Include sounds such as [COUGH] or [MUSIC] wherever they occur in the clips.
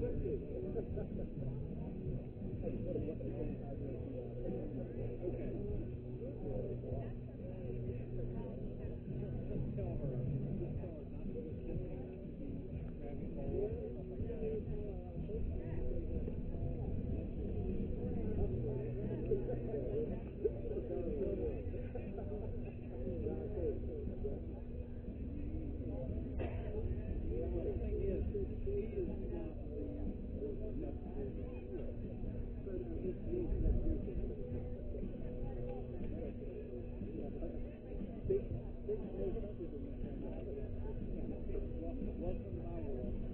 Gracias. [LAUGHS] Welcome to my world.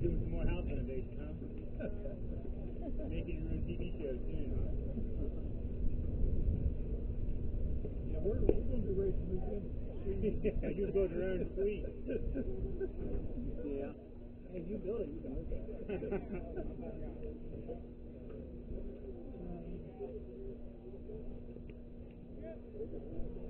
doing some more house innovation, huh? [LAUGHS] Making your own TV shows, soon, huh? Yeah, we're, we're going to race this weekend. yeah, [LAUGHS] you build your own fleet. yeah. Hey, you build it, you can look at it. [LAUGHS]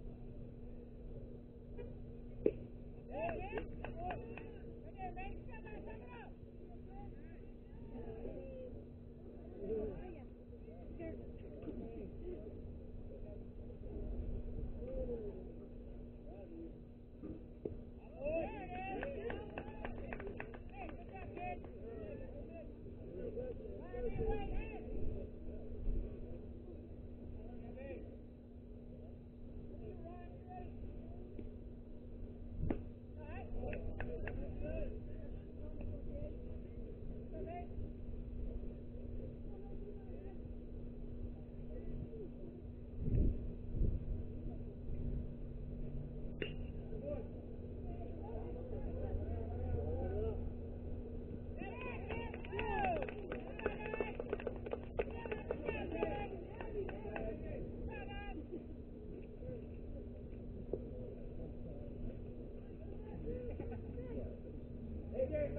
Wait,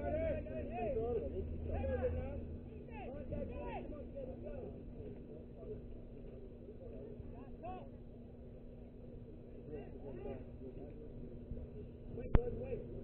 wait, wait.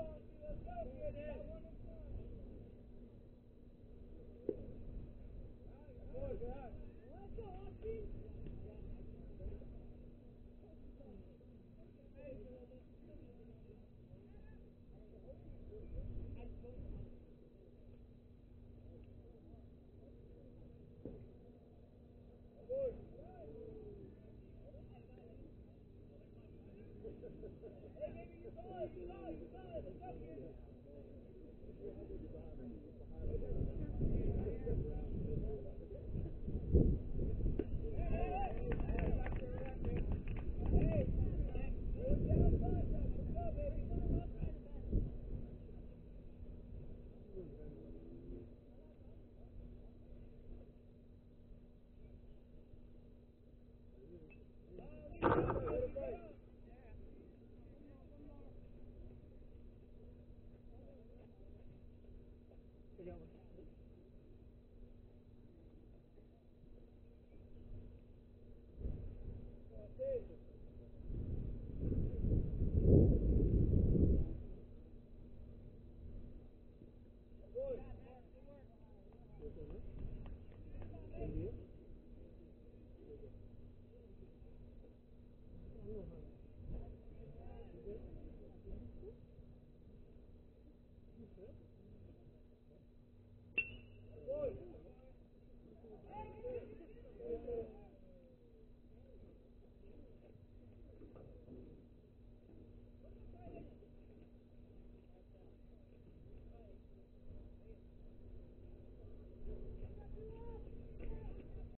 Hey, baby, you're fine. You're. Kelly.